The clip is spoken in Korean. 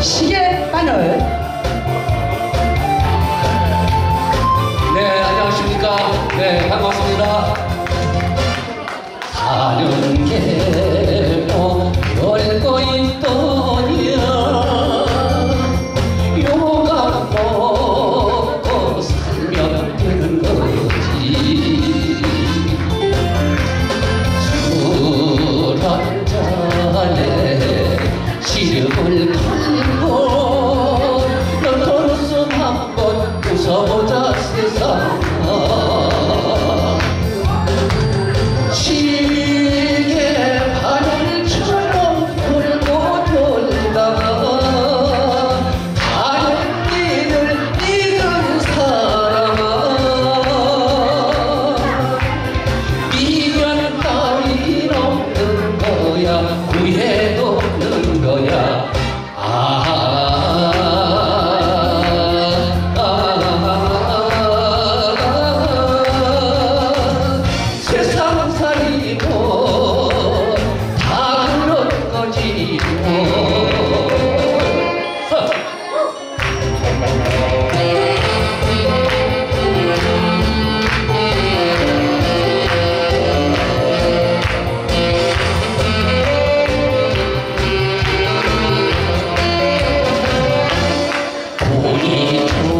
시계 바늘. 네 안녕하십니까. 네 반갑습니다. 사는 게 Oh.